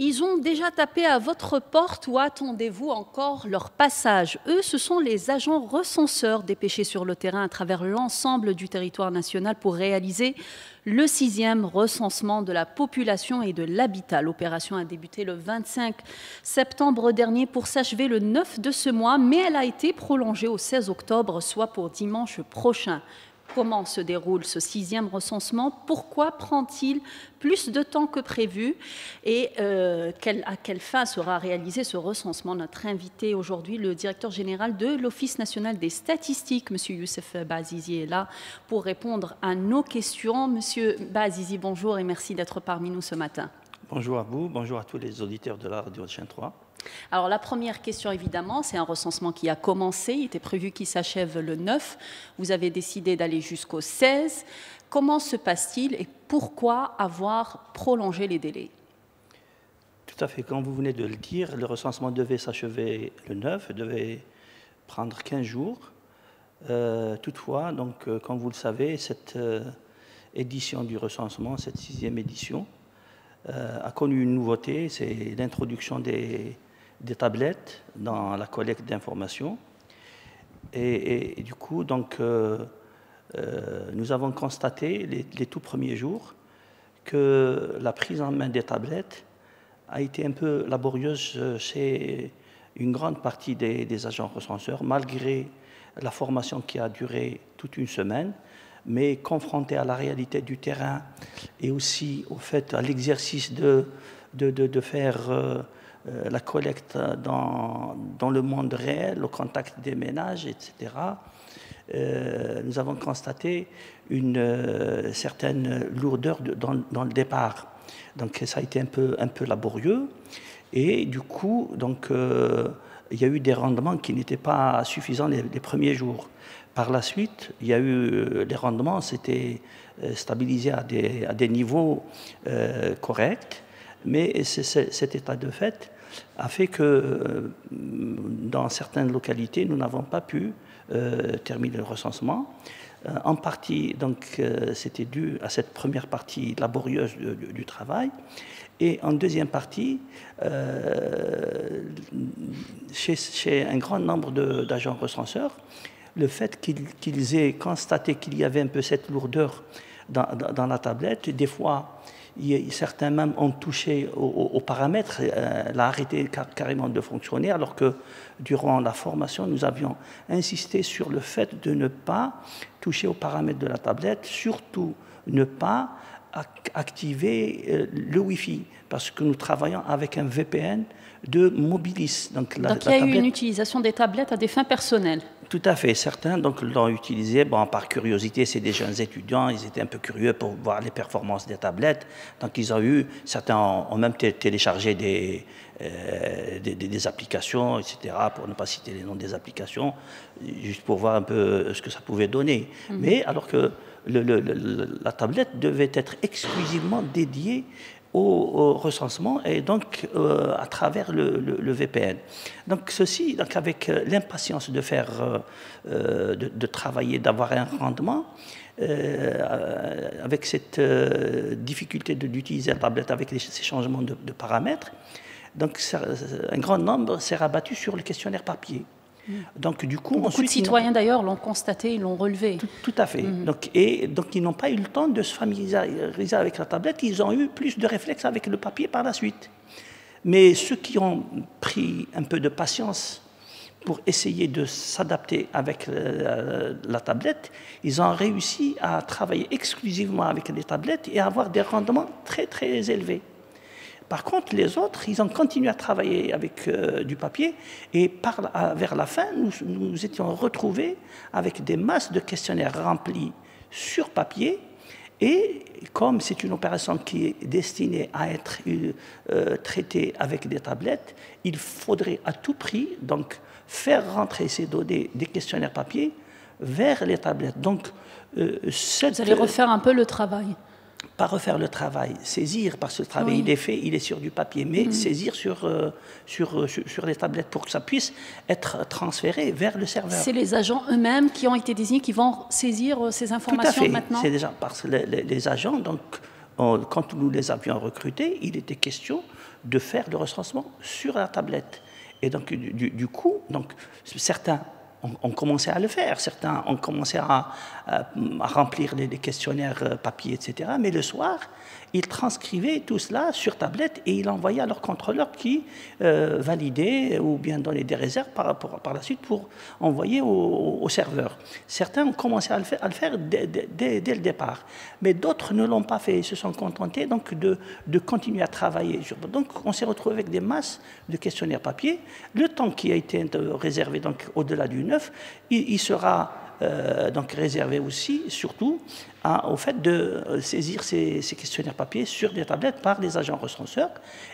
Ils ont déjà tapé à votre porte ou attendez-vous encore leur passage Eux, ce sont les agents recenseurs dépêchés sur le terrain à travers l'ensemble du territoire national pour réaliser le sixième recensement de la population et de l'habitat. L'opération a débuté le 25 septembre dernier pour s'achever le 9 de ce mois, mais elle a été prolongée au 16 octobre, soit pour dimanche prochain. Comment se déroule ce sixième recensement? Pourquoi prend-il plus de temps que prévu? Et euh, à quelle fin sera réalisé ce recensement? Notre invité aujourd'hui, le directeur général de l'Office national des statistiques, M. Youssef Bazizi, est là pour répondre à nos questions. Monsieur Bazizi, bonjour et merci d'être parmi nous ce matin. Bonjour à vous, bonjour à tous les auditeurs de la radio Chaîne 3. Alors la première question, évidemment, c'est un recensement qui a commencé. Il était prévu qu'il s'achève le 9. Vous avez décidé d'aller jusqu'au 16. Comment se passe-t-il et pourquoi avoir prolongé les délais? Tout à fait. Comme vous venez de le dire, le recensement devait s'achever le 9, devait prendre 15 jours. Euh, toutefois, donc, euh, comme vous le savez, cette euh, édition du recensement, cette sixième édition, a connu une nouveauté, c'est l'introduction des, des tablettes dans la collecte d'informations. Et, du coup, donc, euh, euh, nous avons constaté les, tout premiers jours que la prise en main des tablettes a été un peu laborieuse chez une grande partie des, agents recenseurs, malgré la formation qui a duré toute une semaine, mais confronté à la réalité du terrain et aussi au fait, à l'exercice de, de, de, faire euh, euh, la collecte dans, le monde réel, au contact des ménages, etc., euh, nous avons constaté une euh, certaine lourdeur dans, le départ. Donc ça a été un peu, un peu laborieux. Et du coup, donc, il y a eu des rendements qui n'étaient pas suffisants les, premiers jours. Par la suite, il y a eu des rendements, c'était stabilisé à des, à des niveaux corrects. Mais cet état de fait a fait que euh, dans certaines localités, nous n'avons pas pu euh, terminer le recensement. Euh, en partie, donc, c'était dû à cette première partie laborieuse du, travail. Et en deuxième partie, chez, un grand nombre d'agents recenseurs, le fait qu'ils aient constaté qu'il y avait un peu cette lourdeur dans, dans la tablette, des fois, certains même ont touché aux, paramètres, euh, l'a arrêté carrément de fonctionner, alors que durant la formation, nous avions insisté sur le fait de ne pas toucher aux paramètres de la tablette, surtout ne pas activer euh, le Wi-Fi, parce que nous travaillons avec un VPN de Mobilis. Donc, il y a eu une utilisation des tablettes à des fins personnelles tout à fait. Certains donc l'ont utilisé bon, par curiosité. C'est des jeunes étudiants. Ils étaient un peu curieux pour voir les performances des tablettes. Donc ils ont eu. Certains ont, même téléchargé des, euh, des, applications, etc. Pour ne pas citer les noms des applications, juste pour voir un peu ce que ça pouvait donner. Mhm. Mais alors que la tablette devait être exclusivement dédiée au, recensement et donc euh, à travers le, VPN. Donc ceci, donc avec euh, l'impatience de faire, euh, de, travailler, d'avoir un rendement, avec cette difficulté d'utiliser la tablette avec ces changements de, paramètres, donc un grand nombre s'est rabattu sur le questionnaire papier. Donc, du coup, Beaucoup de citoyens d'ailleurs l'ont constaté, ils l'ont relevé. Tout, à fait. Mm. Donc, et donc, ils n'ont pas eu le temps de se familiariser avec la tablette. Ils ont eu plus de réflexes avec le papier par la suite. Mais ceux qui ont pris un peu de patience pour essayer de s'adapter avec euh, la tablette, ils ont réussi à travailler exclusivement avec les tablettes et à avoir des rendements très très élevés. Par contre, les autres, ils ont continué à travailler avec euh, du papier et vers la fin, nous nous étions retrouvés avec des masses de questionnaires remplis sur papier. Et comme c'est une opération qui est destinée à être euh, traitée avec des tablettes, il faudrait à tout prix donc faire rentrer ces données des questionnaires papier vers les tablettes. Donc, euh, Vous allez refaire un peu le travail pas refaire le travail, saisir, parce que le travail il est fait, il est sur du papier, mais mm. saisir euh, sur, sur, sur, les tablettes pour que ça puisse être transféré vers le serveur. C'est les agents eux-mêmes qui ont été désignés qui vont saisir euh, ces informations Tout à fait. maintenant C'est déjà parce que les, agents donc, quand nous les avions recrutés, il était question de faire le recensement sur la tablette. Et donc, du, coup, donc, certains ont, commencé à le faire, certains ont commencé à, remplir les, questionnaires euh, papier, etc. Mais le soir, ils transcrivaient tout cela sur tablette et ils envoyaient à leur contrôleur qui euh, validait ou bien donnait des réserves par, par, la suite pour envoyer au, serveur. Certains ont commencé à le faire, dès, le départ, mais d'autres ne l'ont pas fait. Ils se sont contentés donc de, continuer à travailler. Donc on s'est retrouvé avec des masses de questionnaires papier. Le temps qui a été réservé donc au-delà du 9, il sera euh, donc réservé aussi, surtout, au fait de saisir ces, questionnaires papier sur des tablettes par des agents recenseurs.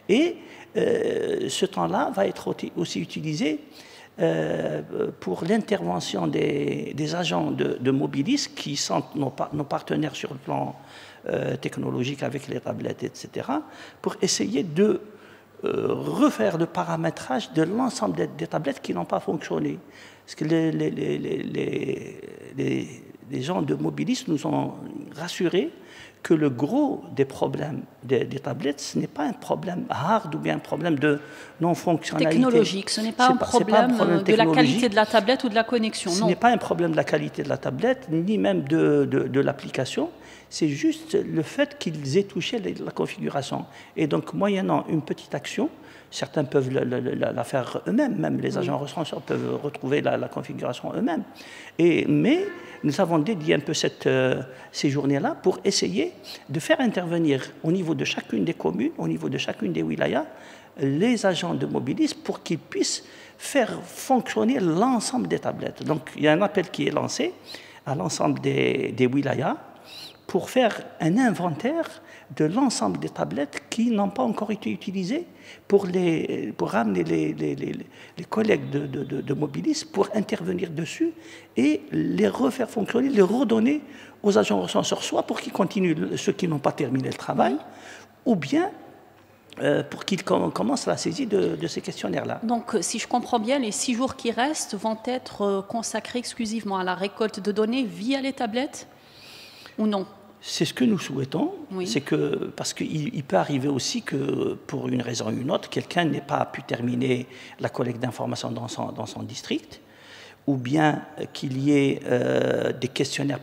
Et euh, ce temps-là va être aussi utilisé euh, pour l'intervention des, agents de, de, Mobilis, qui sont nos, partenaires sur le plan technologique avec les tablettes, etc., pour essayer de refaire le paramétrage de l'ensemble des, tablettes qui n'ont pas fonctionné. Parce que les, les, les, les, gens de Mobilis nous ont rassurés que le gros des problèmes des, tablettes, ce n'est pas un problème hard ou bien un problème de non-fonctionnalité. Technologique, ce n'est pas, un problème, de la qualité de la tablette ou de la connexion. Ce n'est pas un problème de la qualité de la tablette, ni même de, de, de l'application. C'est juste le fait qu'ils aient touché la configuration. Et donc, moyennant une petite action, Certains peuvent la, faire eux-mêmes, même les agents recenseurs peuvent retrouver la, configuration eux-mêmes. mais nous avons dédié un peu cette, euh, ces journées-là pour essayer de faire intervenir au niveau de chacune des communes, au niveau de chacune des wilayas, les agents de mobilisme pour qu'ils puissent faire fonctionner l'ensemble des tablettes. Donc il y a un appel qui est lancé à l'ensemble des, des wilayas pour faire un inventaire de l'ensemble des tablettes qui n'ont pas encore été utilisées pour, les, ramener les, collègues de, de, de, Mobilis pour intervenir dessus et les refaire fonctionner, les redonner aux agents recenseurs, soit pour qu'ils continuent ceux qui n'ont pas terminé le travail, ou bien euh, pour qu'ils commencent la saisie de, ces questionnaires-là. Donc, si je comprends bien, les six jours qui restent vont être euh, consacrés exclusivement à la récolte de données via les tablettes ou non? C'est ce que nous souhaitons, c'est que parce qu'il peut arriver aussi que pour une raison ou une autre, quelqu'un n'ait pas pu terminer la collecte d'informations dans son, dans son district, ou bien qu'il y ait euh, des questionnaires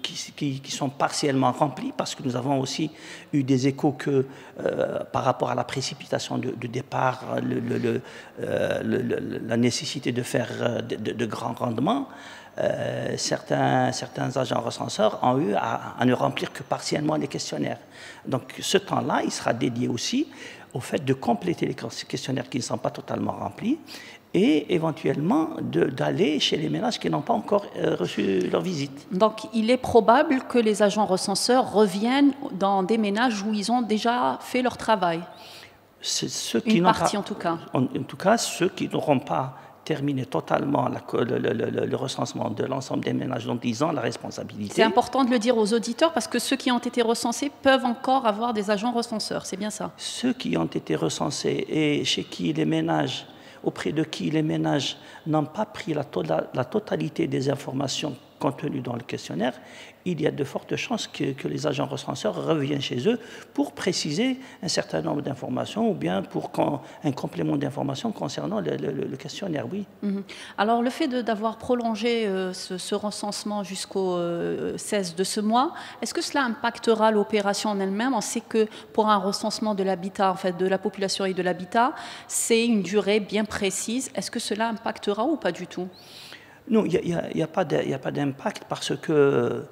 qui, qui, sont partiellement remplis, parce que nous avons aussi eu des échos que euh, par rapport à la précipitation de, départ, le, euh, la nécessité de faire de, de grands rendements, euh, certains, certains agents recenseurs ont eu à, ne remplir que partiellement les questionnaires. Donc ce temps-là, il sera dédié aussi au fait de compléter les questionnaires qui ne sont pas totalement remplis et éventuellement d'aller chez les ménages qui n'ont pas encore euh, reçu leur visite. Donc il est probable que les agents recenseurs reviennent dans des ménages où ils ont déjà fait leur travail. Ceux qui Une partie en tout cas. en tout cas, ceux qui n'auront pas terminer totalement le, recensement de l'ensemble des ménages dont ils ont la responsabilité. C'est important de le dire aux auditeurs parce que ceux qui ont été recensés peuvent encore avoir des agents recenseurs, c'est bien ça Ceux qui ont été recensés et chez qui les ménages, auprès de qui les ménages n'ont pas pris la, la totalité des informations contenues dans le questionnaire, il y a de fortes chances que, les agents recenseurs reviennent chez eux pour préciser un certain nombre d'informations ou bien pour un complément d'informations concernant le, questionnaire, oui. Mhm. Alors le fait d'avoir prolongé euh, ce, recensement jusqu'au 16 euh, de ce mois, est-ce que cela impactera l'opération en elle-même? On sait que pour un recensement de l'habitat, en fait, de la population et de l'habitat, c'est une durée bien précise. Est-ce que cela impactera ou pas du tout? Non, il n'y a, pas d'impact parce que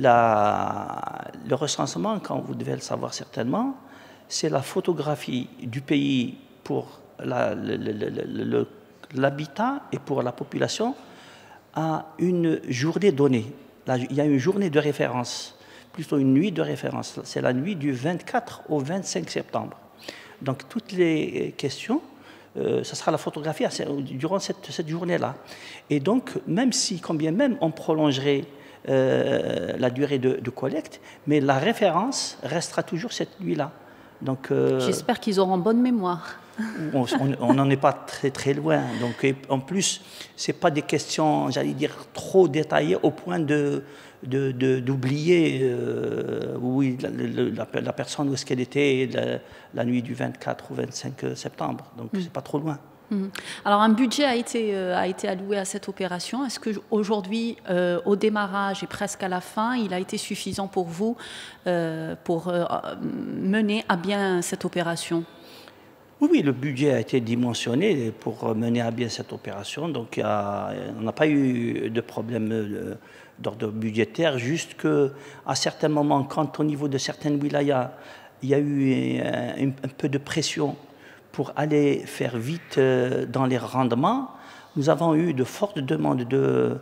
le recensement, quand vous devez le savoir certainement, c'est la photographie du pays pour l'habitat et pour la population à une journée donnée. il y a une journée de référence, plutôt une nuit de référence. C'est la nuit du 24 au 25 septembre. Donc toutes les questions, euh, ça sera la photographie durant cette, cette journée-là. Et donc, même si, combien même on prolongerait euh, la durée de, collecte, mais la référence restera toujours cette nuit-là. Donc, euh, J'espère qu'ils auront bonne mémoire. on n'en est pas très très loin. Donc, en plus, ce pas des questions, j'allais dire, trop détaillées au point de, d'oublier euh, oui, la, personne où est-ce qu'elle était la, nuit du 24 ou 25 septembre. Donc mm. c'est pas trop loin. Mm. Alors un budget a été, euh, a été alloué à cette opération. Est-ce qu'aujourd'hui, euh, au démarrage et presque à la fin, il a été suffisant pour vous pour mener à bien cette opération? Oui, le budget a été dimensionné pour mener à bien cette opération. Donc, on n'a pas eu de problème d'ordre budgétaire, juste qu'à certains moments, quand au niveau de certaines wilayas, il y a eu un, peu de pression pour aller faire vite euh, dans les rendements, nous avons eu de fortes demandes de,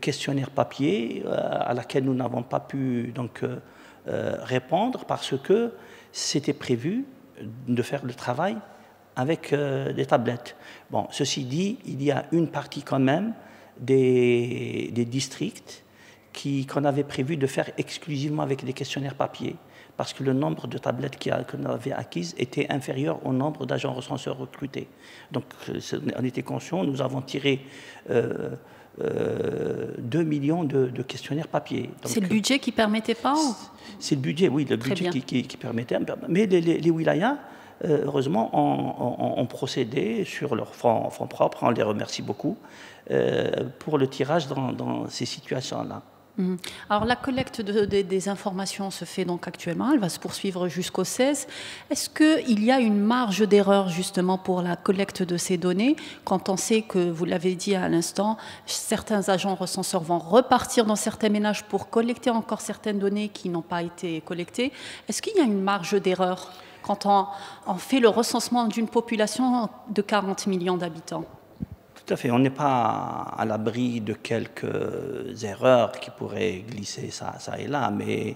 questionnaires papier euh, à laquelle nous n'avons pas pu donc, euh, répondre parce que c'était prévu de faire le travail avec des tablettes. Bon, ceci dit, il y a une partie quand même des, des districts qu'on avait prévu de faire exclusivement avec des questionnaires papier, parce que le nombre de tablettes qu'on avait acquises était inférieur au nombre d'agents recenseurs recrutés. Donc euh, on était conscient, nous avons tiré euh, 2 euh, millions de, questionnaires papier. C'est le budget qui permettait pas C'est le budget, oui, le budget qui, qui, permettait. Mais les, les, wilayas, euh, heureusement, ont, procédé sur leurs fonds, propres, on les remercie beaucoup, pour le tirage dans, dans ces situations-là. Mhm. Alors la collecte des informations se fait donc actuellement, elle va se poursuivre jusqu'au 16. Est-ce qu'il y a une marge d'erreur justement pour la collecte de ces données quand on sait que, vous l'avez dit à l'instant, certains agents recenseurs vont repartir dans certains ménages pour collecter encore certaines données qui n'ont pas été collectées? Est-ce qu'il y a une marge d'erreur quand on fait le recensement d'une population de 40 millions d'habitants? Tout à fait. On n'est pas à l'abri de quelques erreurs qui pourraient glisser ça, ça et là, mais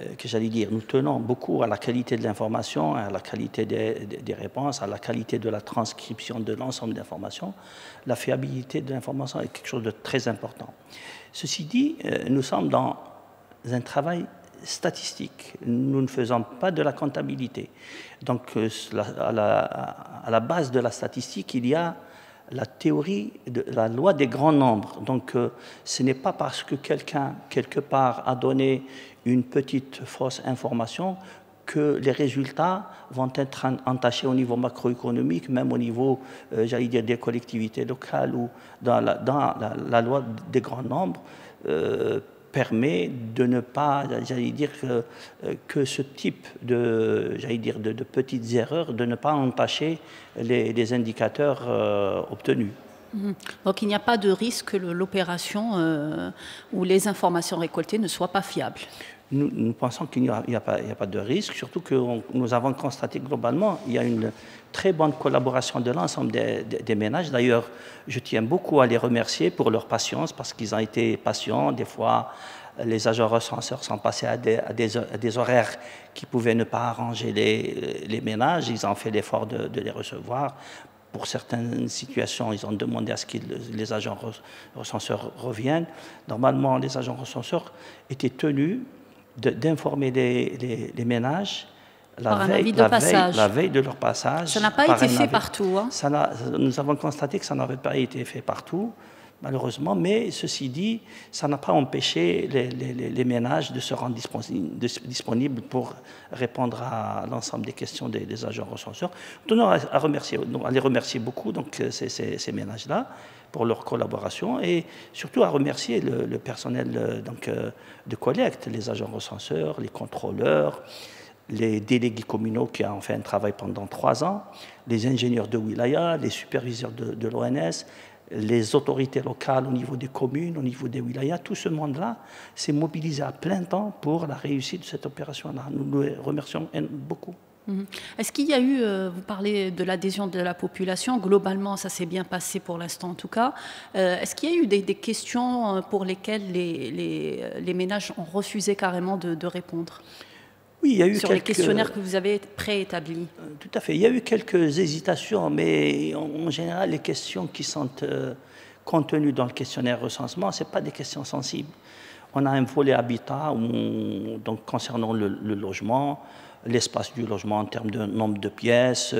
euh, que j'allais dire, nous tenons beaucoup à la qualité de l'information, à la qualité des, réponses, à la qualité de la transcription de l'ensemble d'informations. La fiabilité de l'information est quelque chose de très important. Ceci dit, euh, nous sommes dans un travail statistique. Nous ne faisons pas de la comptabilité. Donc, euh, à la, à la base de la statistique, il y a la théorie de la loi des grands nombres. Donc euh, ce n'est pas parce que quelqu'un, quelque part, a donné une petite fausse information que les résultats vont être entachés au niveau macroéconomique, même au niveau, euh, j'allais dire, des collectivités locales ou dans la, loi des grands nombres. Euh, permet de ne pas, j'allais dire, que, que, ce type de, j'allais dire, de, petites erreurs, de ne pas entacher les, indicateurs euh, obtenus. Mhm. Donc il n'y a pas de risque que l'opération euh, ou les informations récoltées ne soient pas fiables nous, pensons qu'il n'y a, pas de risque, surtout que nous avons constaté globalement il y a une très bonne collaboration de l'ensemble des, ménages. D'ailleurs, je tiens beaucoup à les remercier pour leur patience parce qu'ils ont été patients. Des fois, les agents recenseurs sont passés à des, horaires qui pouvaient ne pas arranger les ménages. Ils ont fait l'effort de, les recevoir. Pour certaines situations, ils ont demandé à ce que les agents recenseurs reviennent. Normalement, les agents recenseurs étaient tenus d'informer les, les, ménages la, veille, de la, veille, de leur passage. Ça n'a pas été fait partout. Hein. Ça nous avons constaté que ça n'avait pas été fait partout, malheureusement, mais ceci dit, ça n'a pas empêché les, les, ménages de se rendre disponibles pour répondre à l'ensemble des questions des, agents recenseurs. Nous tenons à, remercier, à les remercier beaucoup, donc, euh, ces, ces ménages-là pour leur collaboration et surtout à remercier le, personnel euh, donc, euh, de collecte, les agents recenseurs, les contrôleurs, les délégués communaux qui ont fait un travail pendant trois ans, les ingénieurs de wilaya, les superviseurs de, l'ONS, les autorités locales au niveau des communes, au niveau des wilayas, tout ce monde-là s'est mobilisé à plein temps pour la réussite de cette opération-là. Nous les remercions beaucoup. Mhm. Est-ce qu'il y a eu, euh, vous parlez de l'adhésion de la population, globalement ça s'est bien passé pour l'instant en tout cas, euh, est-ce qu'il y a eu des, questions euh, pour lesquelles les, ménages ont refusé carrément de, répondre? Oui, il y a eu sur les questionnaires que vous avez préétablis. Tout à fait. Il y a eu quelques hésitations, mais en, général, les questions qui sont contenues dans le questionnaire recensement, ce pas des questions sensibles. On a un volet habitat donc concernant le logement, l'espace du logement en termes de nombre de pièces,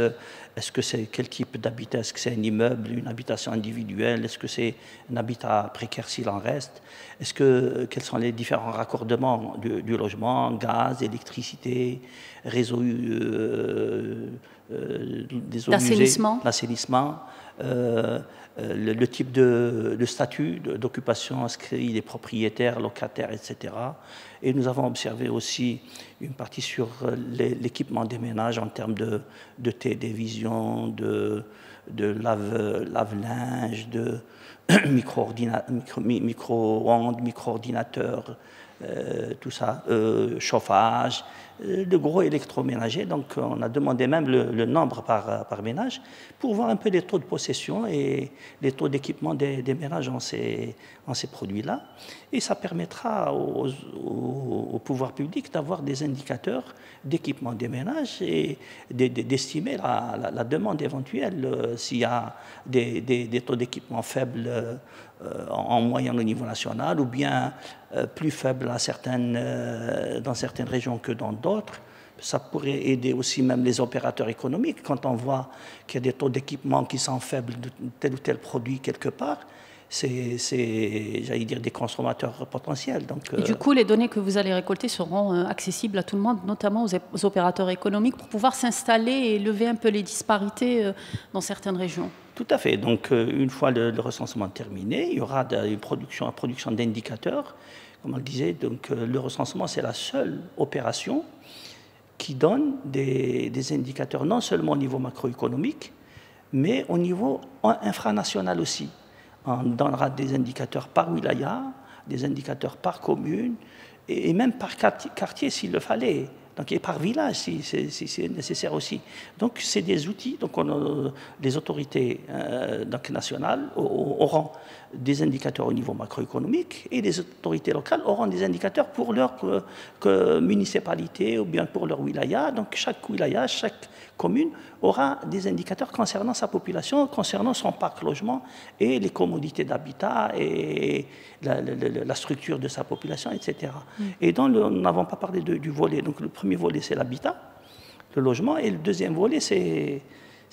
est-ce que c'est quel type d'habitat? Est-ce que c'est un immeuble, une habitation individuelle? Est-ce que c'est un habitat précaire s'il en reste? Est-ce que quels sont les différents raccordements du, logement? Gaz, électricité, réseau euh, euh, des eaux l'assainissement, l'assainissement. Euh, euh, le, type de, statut d'occupation inscrit les propriétaires, locataires, etc. Et nous avons observé aussi une partie sur euh, l'équipement des ménages en termes de, télévision, de, de lave-linge, de micro-ondes, micro micro-ordinateurs, euh, tout ça, euh, chauffage, euh, de gros électroménagers. Donc on a demandé même le, nombre par, par, ménage pour voir un peu les taux de possession et les taux d'équipement des, ménages en ces, en ces produits-là. Et ça permettra au, au, pouvoir public d'avoir des indicateurs d'équipement des ménages et d'estimer la, la, demande éventuelle s'il y a des, des taux d'équipement faibles euh, en moyenne au niveau national ou bien euh, plus faible à certaines, euh, dans certaines régions que dans d'autres. Ça pourrait aider aussi même les opérateurs économiques quand on voit qu'il y a des taux d'équipement qui sont faibles de tel ou tel produit quelque part c'est, j'allais dire, des consommateurs potentiels. Donc, Et du coup, les données que vous allez récolter seront accessibles à tout le monde, notamment aux, opérateurs économiques, pour pouvoir s'installer et lever un peu les disparités dans certaines régions. Tout à fait. Donc, euh, une fois le, recensement terminé, il y aura une production, production d'indicateurs. Comme on le disait, donc, euh, le recensement, c'est la seule opération qui donne des, indicateurs non seulement au niveau macroéconomique, mais au niveau infranational aussi. On donnera des indicateurs par wilaya, des indicateurs par commune, et, même par quartier s'il le fallait donc, et par village si, c'est nécessaire aussi. Donc, c'est des outils. Donc, on les autorités euh, donc, nationales auront des indicateurs au niveau macroéconomique et les autorités locales auront des indicateurs pour leur euh, municipalité ou bien pour leur wilaya. Donc, chaque wilaya, chaque commune aura des indicateurs concernant sa population, concernant son parc logement et les commodités d'habitat et la, structure de sa population, etc. Mm. Et donc, nous n'avons pas parlé du volet. Donc, le premier volet, c'est l'habitat, le logement, et le deuxième volet, c'est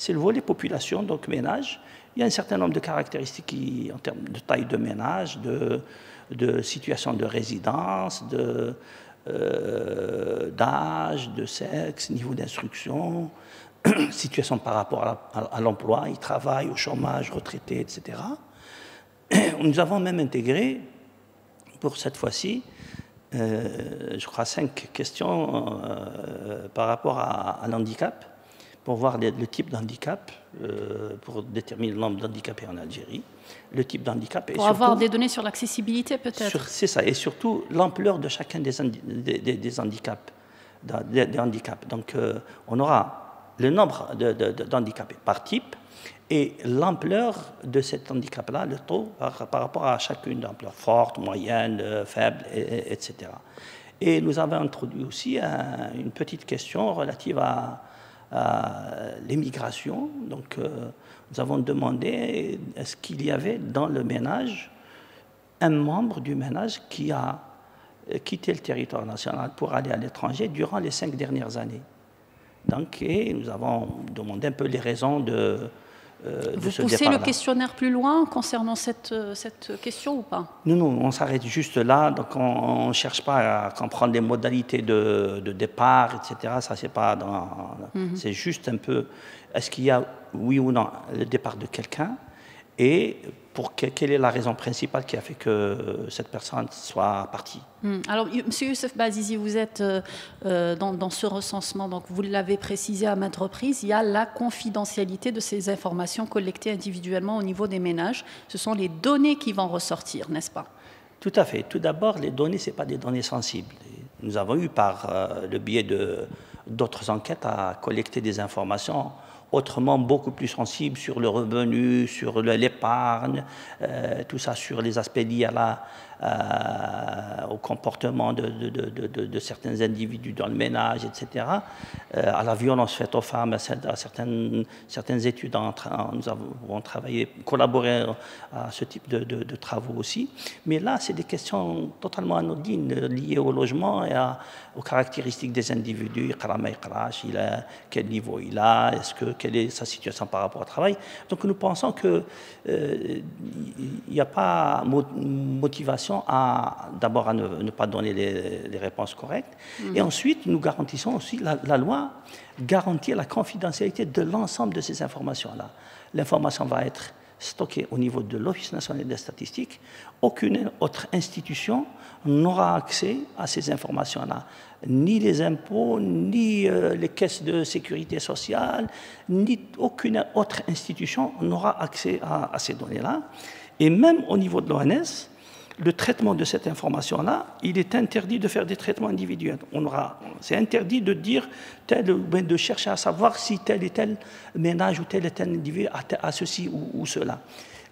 le volet population, donc ménage. Il y a un certain nombre de caractéristiques qui, en termes de taille de ménage, de, de situation de résidence, de, euh, d'âge, de sexe, niveau d'instruction, situation par rapport à, l'emploi, il travaille, au chômage, retraité, etc. Nous avons même intégré, pour cette fois-ci, euh, je crois cinq questions euh, par rapport à, l'handicap, pour voir le, type d'handicap, pour déterminer le nombre d'handicapés en Algérie, le type d'handicap. Pour avoir des données sur l'accessibilité peut-être. C'est ça, et surtout l'ampleur de chacun des, des, handicaps. Des, handicaps. Donc on aura le nombre d'handicapés par type et l'ampleur de cet handicap-là, le taux par, rapport à chacune d'ampleur forte, moyenne, euh, faible, etc. Et nous avons introduit aussi une petite question relative à, l'immigration. Donc, euh, nous avons demandé est-ce qu'il y avait dans le ménage un membre du ménage qui a quitté le territoire national pour aller à l'étranger durant les cinq dernières années? Donc, et nous avons demandé un peu les raisons de, euh, Vous poussez le questionnaire plus loin concernant cette, euh, cette question ou pas? Non, non, on s'arrête juste là. Donc, on ne cherche pas à comprendre les modalités de, de départ, etc. Ça, c'est pas dans. Mhm. C'est juste un peu. Est-ce qu'il y a, oui ou non, le départ de quelqu'un? Et pour quelle est la raison principale qui a fait que cette personne soit partie? Hmm. Alors, M. Youssef Bazizi, vous êtes euh, euh, dans, ce recensement, donc vous l'avez précisé à maintes reprises, il y a la confidentialité de ces informations collectées individuellement au niveau des ménages. Ce sont les données qui vont ressortir, n'est-ce pas? Tout à fait. Tout d'abord, les données, ce pas des données sensibles. Nous avons eu, par euh, le biais d'autres enquêtes, à collecter des informations autrement beaucoup plus sensible sur le revenu, sur l'épargne, euh, tout ça sur les aspects liés à la, euh, au comportement de, de, certains individus dans le ménage, etc., euh, à la violence faite aux femmes, à, certaines, certaines études. nous avons travaillé, collaboré à ce type de, travaux aussi. Mais là, c'est des questions totalement anodines liées au logement et aux caractéristiques des individus, il a, quel niveau il a, est-ce que, quelle est sa situation par rapport au travail. Donc nous pensons qu'il euh, n'y a pas motivation à d'abord à ne, pas donner les, réponses correctes. Mm. Et ensuite, nous garantissons aussi, la, la loi garantit la confidentialité de l'ensemble de ces informations-là. L'information va être stockée au niveau de l'Office national des statistiques. Aucune autre institution n'aura accès à ces informations-là. Ni les impôts, ni euh, les caisses de sécurité sociale, ni aucune autre institution n'aura accès à, à ces données-là. Et même au niveau de l'ONS, le traitement de cette information-là, il est interdit de faire des traitements individuels. On aura, c'est interdit de dire tel, de chercher à savoir si tel et tel ménage ou tel et tel individu a, ceci ou cela.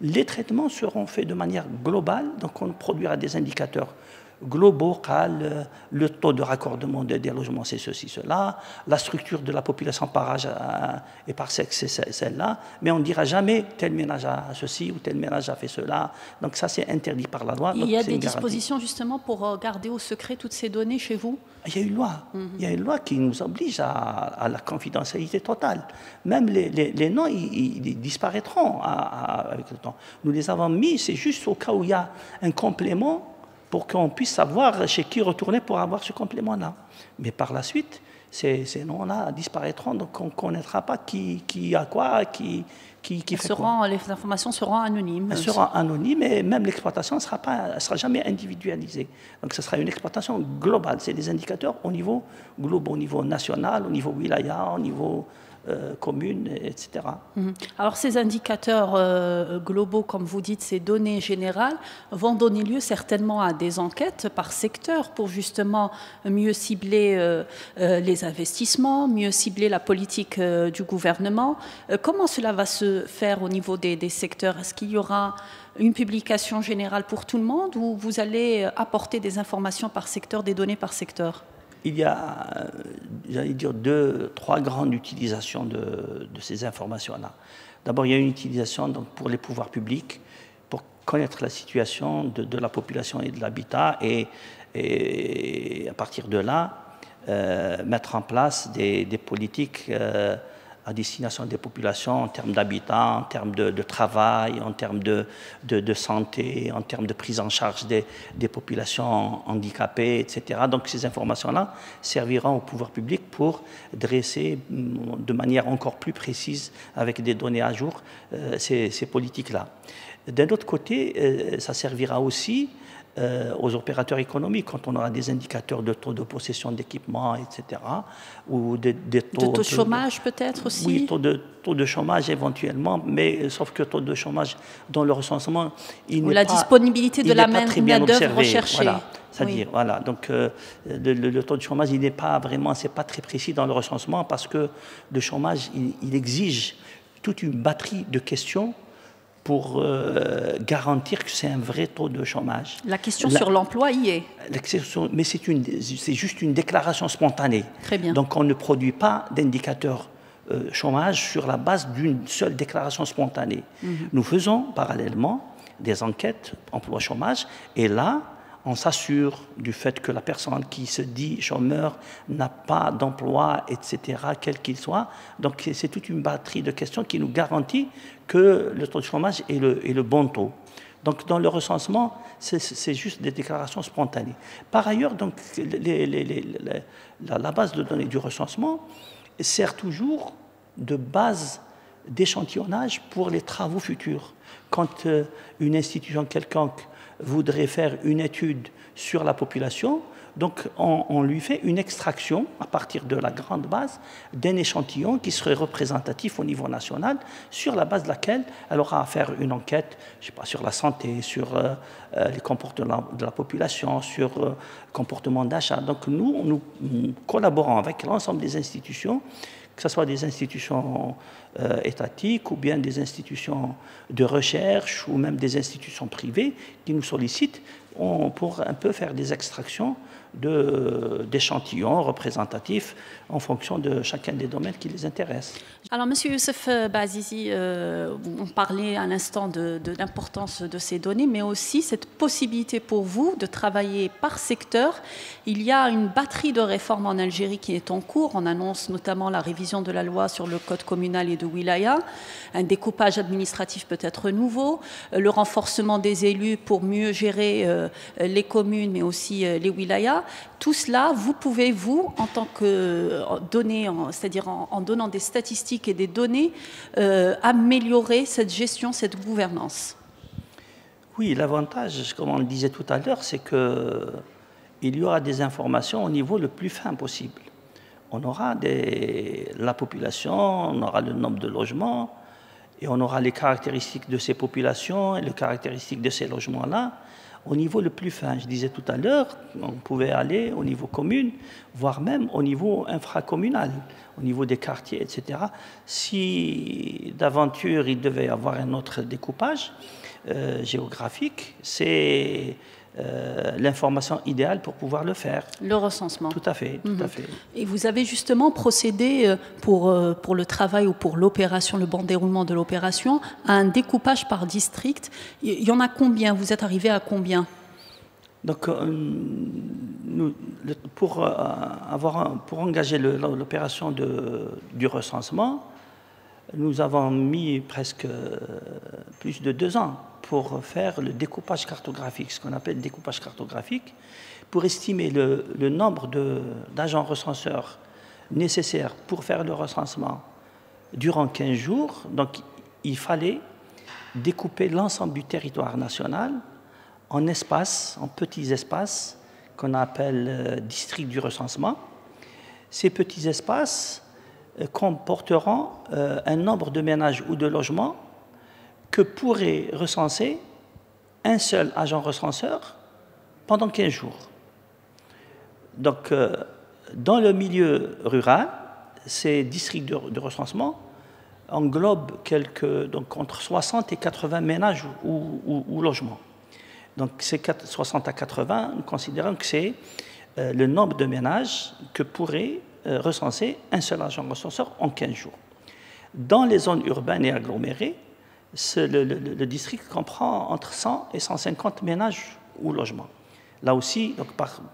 Les traitements seront faits de manière globale, donc on produira des indicateurs globaux, euh, le taux de raccordement des, logements, c'est ceci, cela, la structure de la population par âge euh, et par sexe, c'est celle-là, mais on ne dira jamais tel ménage a ceci ou tel ménage a fait cela. Donc ça, c'est interdit par la loi. Il y a des dispositions justement pour euh, garder au secret toutes ces données chez vous? Il y a une loi. Mhm. Il y a une loi qui nous oblige à, la confidentialité totale. Même les, noms, ils, disparaîtront avec le temps. Nous les avons mis, c'est juste au cas où il y a un complément pour qu'on puisse savoir chez qui retourner pour avoir ce complément-là. Mais par la suite, ces, noms-là disparaîtront, donc on ne connaîtra pas qui, qui a quoi, qui, qui, qui fait seront, quoi. Les informations seront anonymes. Elles seront anonymes et même l'exploitation ne sera, pas, sera jamais individualisée. Donc ce sera une exploitation globale. C'est des indicateurs au niveau global, au niveau national, au niveau wilaya, au niveau euh, communes, etc. Mhm. Alors ces indicateurs euh, globaux, comme vous dites, ces données générales, vont donner lieu certainement à des enquêtes par secteur pour justement mieux cibler euh, les investissements, mieux cibler la politique du gouvernement. comment cela va se faire au niveau des, des secteurs? Est-ce qu'il y aura une publication générale pour tout le monde ou vous allez apporter des informations par secteur, des données par secteur? Il y a, j'allais dire, deux, trois grandes utilisations de, ces informations-là. D'abord, il y a une utilisation donc, pour les pouvoirs publics, pour connaître la situation de, la population et de l'habitat, et, et, à partir de là, euh, mettre en place des, politiques euh, à destination des populations en termes d'habitat, en termes de, travail, en termes de, santé, en termes de prise en charge des, populations handicapées, etc. Donc ces informations-là serviront au pouvoir public pour dresser mm, de manière encore plus précise, avec des données à jour, euh, ces, ces politiques-là. D'un autre côté, euh, ça servira aussi euh, aux opérateurs économiques quand on aura des indicateurs de taux de possession d'équipements, etc. Ou des, taux, de taux de chômage peut-être aussi Oui, taux de, taux de chômage éventuellement, mais sauf que taux de chômage dans le recensement, il n'est la disponibilité de la main-d'œuvre recherchée. Voilà. C'est-à-dire, voilà, donc euh, le, taux de chômage, il n'est pas vraiment, c'est pas très précis dans le recensement parce que le chômage, il exige toute une batterie de questions pour euh, garantir que c'est un vrai taux de chômage. La question sur l'emploi y est. Mais c'est juste une déclaration spontanée. Très bien. Donc on ne produit pas d'indicateur euh, chômage sur la base d'une seule déclaration spontanée. Mhm. Nous faisons parallèlement des enquêtes emploi-chômage et là, on s'assure du fait que la personne qui se dit chômeur n'a pas d'emploi, etc., quel qu'il soit. Donc c'est toute une batterie de questions qui nous garantit que le taux de chômage est le, bon taux. Donc dans le recensement, c'est juste des déclarations spontanées. Par ailleurs, donc, la, base de données du recensement sert toujours de base d'échantillonnage pour les travaux futurs. Quand euh, une institution quelconque voudrait faire une étude sur la population, donc on, lui fait une extraction à partir de la grande base d'un échantillon qui serait représentatif au niveau national, sur la base de laquelle elle aura à faire une enquête, sur la santé, sur euh, euh, les comportements de la population, sur le euh, comportement d'achat. Donc nous, nous collaborons avec l'ensemble des institutions que ce soit des institutions euh, étatiques ou bien des institutions de recherche ou même des institutions privées qui nous sollicitent pour un peu faire des extractions d'échantillons représentatifs en fonction de chacun des domaines qui les intéressent. Alors, Monsieur Youssef Bazizi, euh, on parlait à l'instant de, l'importance de ces données, mais aussi cette possibilité pour vous de travailler par secteur. Il y a une batterie de réformes en Algérie qui est en cours. On annonce notamment la révision de la loi sur le code communal et de wilaya, un découpage administratif peut-être nouveau, le renforcement des élus pour mieux gérer euh, les communes, mais aussi euh, les wilayas. Tout cela, vous pouvez, vous, en tant que données, c'est-à-dire en, donnant des statistiques et des données, euh, améliorer cette gestion, cette gouvernance Oui, l'avantage, comme on le disait tout à l'heure, c'est qu'il y aura des informations au niveau le plus fin possible. On aura la population, on aura le nombre de logements, et on aura les caractéristiques de ces populations et les caractéristiques de ces logements-là au niveau le plus fin. Je disais tout à l'heure, on pouvait aller au niveau commune, voire même au niveau infracommunal, au niveau des quartiers, etc. Si d'aventure il devait y avoir un autre découpage euh, géographique, c'est euh, l'information idéale pour pouvoir le faire. Le recensement. Tout à fait, tout à mhm. fait. Et vous avez justement procédé euh, pour, euh, pour le travail ou pour l'opération, le bon déroulement de l'opération, à un découpage par district. Il y en a combien? Vous êtes arrivé à combien? Donc, nous, pour, avoir, pour engager l'opération du recensement, nous avons mis presque plus de deux ans pour faire le découpage cartographique, ce qu'on appelle le découpage cartographique, pour estimer le, nombre d'agents recenseurs nécessaires pour faire le recensement durant 15 jours. Donc, il fallait découper l'ensemble du territoire national en espaces, en petits espaces qu'on appelle euh, districts du recensement. Ces petits espaces euh, comporteront euh, un nombre de ménages ou de logements que pourrait recenser un seul agent recenseur pendant 15 jours. Donc, euh, dans le milieu rural, ces districts de, recensement englobent entre 60 et 80 ménages ou, logements. Donc, ces 60 à 80, nous considérons que c'est euh, le nombre de ménages que pourrait euh, recenser un seul agent recenseur en 15 jours. Dans les zones urbaines et agglomérées, le, district comprend entre 100 et 150 ménages ou logements. Là aussi, donc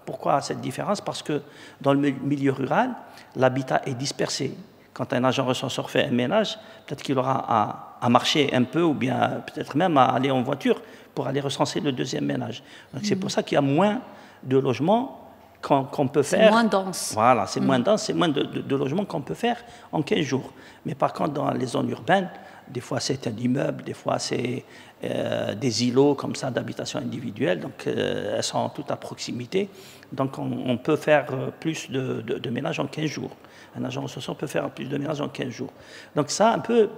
pourquoi cette différence? Parce que dans le milieu rural, l'habitat est dispersé. Quand un agent recenseur fait un ménage, peut-être qu'il aura à, marcher un peu ou bien peut-être même à aller en voiture pour aller recenser le deuxième ménage. Donc c'est pour ça qu'il y a moins de logements qu'on peut faire. C'est moins dense. Voilà, c'est moins mm. dense, c'est moins de, de logements qu'on peut faire en 15 jours. Mais par contre, dans les zones urbaines, des fois, c'est un immeuble, des fois, c'est euh, des îlots comme ça d'habitation individuelle. Donc, euh, elles sont toutes à proximité. Donc, on, peut faire euh, plus de, de, ménages en 15 jours. Un agent social peut faire plus de ménages en 15 jours. Donc, ça, un peu,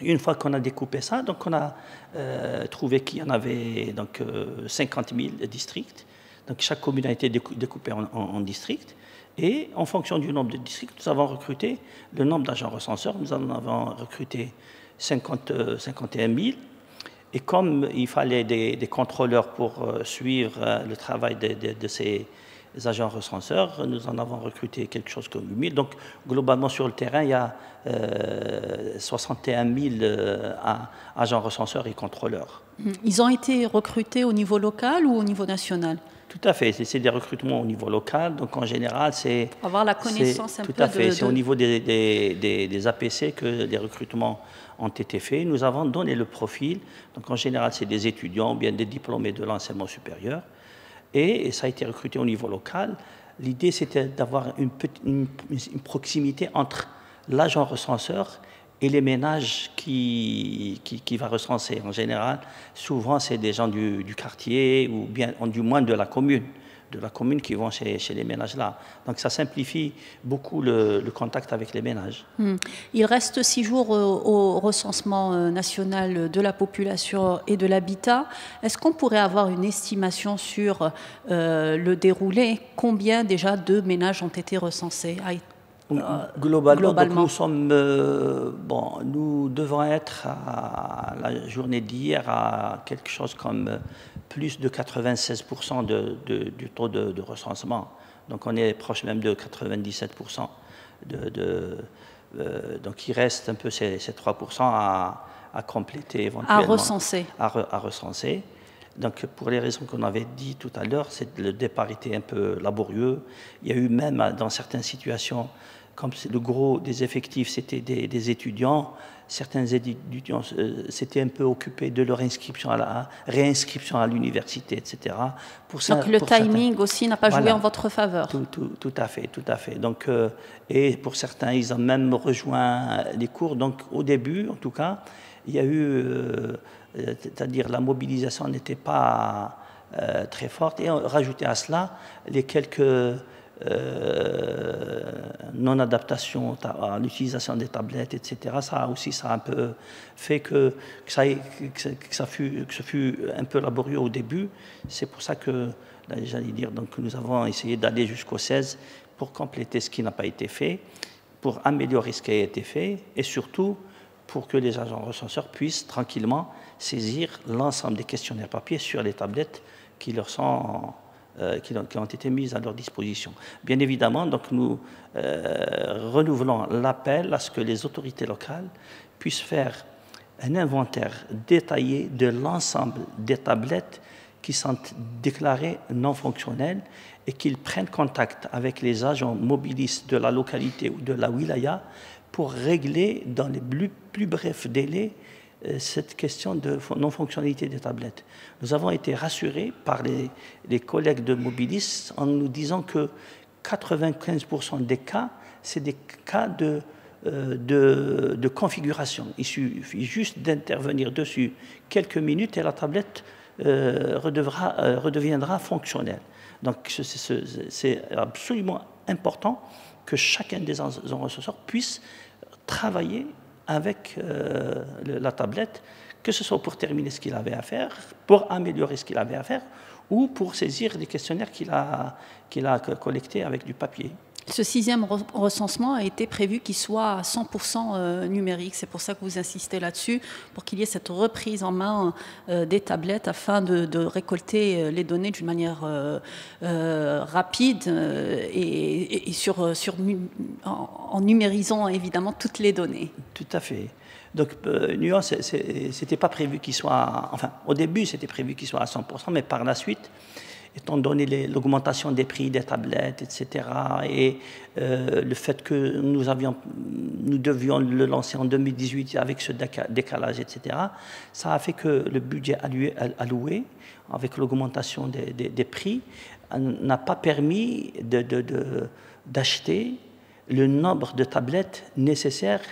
une fois qu'on a découpé ça, donc on a trouvé qu'il y en avait donc, 50 000 districts. Donc, chaque commune a été découpée en, districts. Et en fonction du nombre de districts, nous avons recruté le nombre d'agents recenseurs. Nous en avons recruté 50, 51 000. Et comme il fallait des, contrôleurs pour euh, suivre euh, le travail de, ces agents recenseurs, nous en avons recruté quelque chose comme 8 000. Donc, globalement, sur le terrain, il y a 61 euh, 000 agents recenseurs et contrôleurs. Ils ont été recrutés au niveau local ou au niveau national? Tout à fait, c'est des recrutements au niveau local. Donc en général, c'est. Avoir la connaissance un tout peu. Tout à fait, c'est au niveau des, des, des, APC que les recrutements ont été faits. Nous avons donné le profil. Donc en général, c'est des étudiants ou bien des diplômés de l'enseignement supérieur. Et, ça a été recruté au niveau local. L'idée, c'était d'avoir une, une, une proximité entre l'agent recenseur et les ménages qui, qui, va recenser en général, souvent c'est des gens du, quartier ou bien du moins de la commune, de la commune qui vont chez, chez les ménages là. Donc ça simplifie beaucoup le, contact avec les ménages. Hmm. Il reste six jours euh, au recensement euh, national de la population et de l'habitat. Est-ce qu'on pourrait avoir une estimation sur euh, le déroulé? Combien déjà de ménages ont été recensés? Euh, globalement, nous sommes, euh, bon, nous devons être à la journée d'hier à quelque chose comme plus de 96% du taux de, recensement. Donc on est proche même de 97%. De, euh, donc il reste un peu ces, 3% à, compléter éventuellement. À recenser. À, recenser. Donc pour les raisons qu'on avait dit tout à l'heure, le départ était un peu laborieux. Il y a eu même dans certaines situations, comme le gros des effectifs c'était des étudiants, certains étudiants euh, s'étaient un peu occupés de leur inscription à la réinscription à l'université, etc. Pour ça, Donc le timing aussi n'a pas joué en votre faveur. Tout, tout, à fait, tout à fait. Donc, euh, et pour certains, ils ont même rejoint les cours. Donc au début, en tout cas, il y a eu, euh, c'est-à-dire la mobilisation n'était pas très forte. Et rajouter à cela les quelques euh, non-adaptation à l'utilisation des tablettes, etc. Ça aussi, ça a un peu fait que, ça, fut, ce fut un peu laborieux au début. C'est pour ça que, j'allais dire, donc, nous avons essayé d'aller jusqu'au 16 pour compléter ce qui n'a pas été fait, pour améliorer ce qui a été fait et surtout pour que les agents recenseurs puissent tranquillement saisir l'ensemble des questionnaires papier sur les tablettes qui leur sont euh, qui, ont, été mises à leur disposition. Bien évidemment, donc nous euh, renouvelons l'appel à ce que les autorités locales puissent faire un inventaire détaillé de l'ensemble des tablettes qui sont déclarées non fonctionnelles et qu'ils prennent contact avec les agents mobilistes de la localité ou de la wilaya pour régler dans les plus brefs délais cette question de non-fonctionnalité des tablettes. Nous avons été rassurés par les, collègues de Mobilis en nous disant que 95% des cas, c'est des cas de, euh, de, configuration. Il suffit juste d'intervenir dessus quelques minutes et la tablette euh, redeviendra fonctionnelle. Donc c'est absolument important que chacun des enregistreurs puisse travailler avec euh, la tablette, que ce soit pour terminer ce qu'il avait à faire, pour améliorer ce qu'il avait à faire, ou pour saisir les questionnaires qu'il a, qu'il a collectés avec du papier. Ce sixième recensement a été prévu qu'il soit à 100% euh, numérique. C'est pour ça que vous insistez là-dessus, pour qu'il y ait cette reprise en main euh, des tablettes afin de, récolter euh, les données d'une manière rapide et, en, numérisant évidemment toutes les données. Tout à fait. Donc, nuance, c'était pas prévu qu'il soit. Enfin, au début, c'était prévu qu'il soit à 100%, mais par la suite, étant donné l'augmentation des prix des tablettes, etc., et euh, le fait que nous, devions le lancer en 2018 avec ce décalage, etc., ça a fait que le budget alloué, avec l'augmentation des, prix, n'a pas permis d'acheter le nombre de tablettes nécessaires